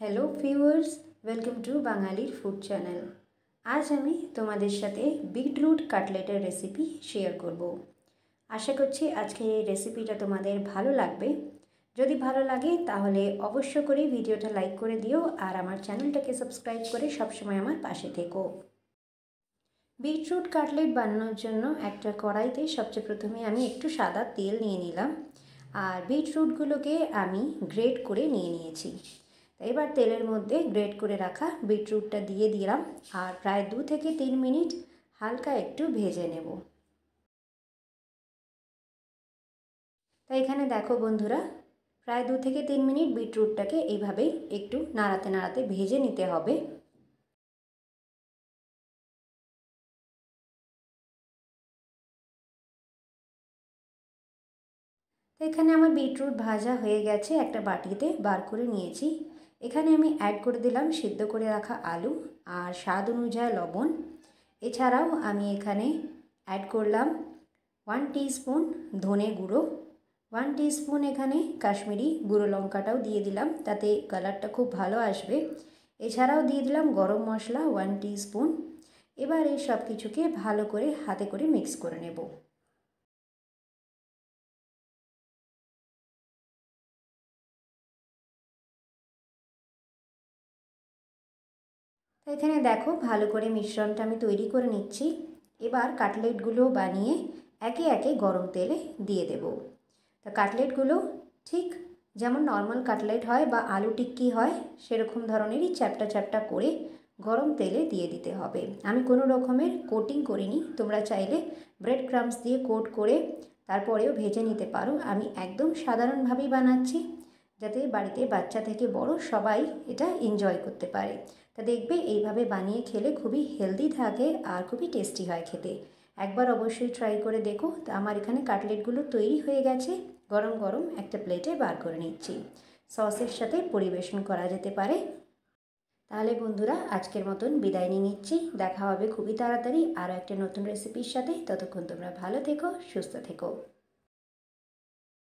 Hello viewers welcome to বাঙালির food channel আজ আমি তোমাদের সাথে বিটরুট কাটলেটের রেসিপি শেয়ার করব। আশা করছি আজকের এই রেসিপিটা তোমাদের ভালো লাগবে। যদি ভালো লাগে, তাহলে অবশ্য করে ভিডিওটা লাইক করে দিও আর আমার চ্যানেলটাকে সাবস্ক্রাইব করে সবসময় আমার পাশে থেকো। বিটরুট কাটলেট বানানোর জন্য একটা কড়াইতে সবচেয়ে প্রথমে আমি একটু সাদা তেল নিয়ে নিলাম। আর বিটরুটগুলোকে আমি গ্রেট করে নিয়ে নিয়েছি। এবার তেলের মধ্যে গ্রেট করে রাখা বিটরুটটা দিয়ে দিলাম আর প্রায় দু থেকে তিন মিনিট হালকা একটু ভেজে নেব। তাই এখানে দেখো বন্ধুরা, প্রায় দু থেকে তিন মিনিট বিটরুটটাকে এইভাবেই একটু নাড়াতে নাড়াতে ভেজে নিতে হবে। তো এখানে আমার বিটরুট ভাজা হয়ে গেছে, একটা বাটিতে বার করে নিয়েছি। এখানে আমি অ্যাড করে দিলাম, সিদ্ধ করে রাখা আলু আর স্বাদ অনুযায়ী লবণ। এছাড়াও আমি এখানে অ্যাড করলাম ওয়ান স্পুন ধনে গুঁড়ো ওয়ান স্পুন এখানে কাশ্মীরি গুঁড়ো লঙ্কাটাও দিয়ে দিলাম, তাতে কালারটা খুব ভালো আসবে। এছাড়াও দিয়ে দিলাম গরম মশলা ওয়ান স্পুন এবার এই সব কিছুকে ভালো করে হাতে করে মিক্স করে নেব। তো এখানে দেখো ভালো করে মিশ্রণটা আমি তৈরি করে নিচ্ছি। এবার কাটলেটগুলো বানিয়ে একে একে গরম তেলে দিয়ে দেব। তা কাটলেটগুলো ঠিক যেমন নর্মাল কাটলেট হয় বা আলু টিক্কি হয়, সেরকম ধরনেরই চ্যাপটা চ্যাপটা করে গরম তেলে দিয়ে দিতে হবে। আমি কোনো রকমের কোটিং করিনি, তোমরা চাইলে ব্রেড ক্রামস দিয়ে কোট করে তারপরেও ভেজে নিতে পারো। আমি একদম সাধারণভাবেই বানাচ্ছি। যাতে বাড়িতে বাচ্চা থেকে বড় সবাই এটা এনজয় করতে পারে। তা দেখবে এইভাবে বানিয়ে খেলে খুবই হেলদি থাকে আর খুবই টেস্টি হয় খেতে। একবার অবশ্যই ট্রাই করে দেখো। তা আমার এখানে কাটলেটগুলো তৈরি হয়ে গেছে। গরম গরম একটা প্লেটে বার করে নিচ্ছি। সসের সাথে পরিবেশন করা যেতে পারে। তাহলে বন্ধুরা, আজকের মতন বিদায় নিয়ে নিচ্ছি। দেখা হবে খুবই তাড়াতাড়ি আরও একটা নতুন রেসিপির সাথে। ততক্ষণ তোমরা ভালো থেকো, সুস্থ থেকো।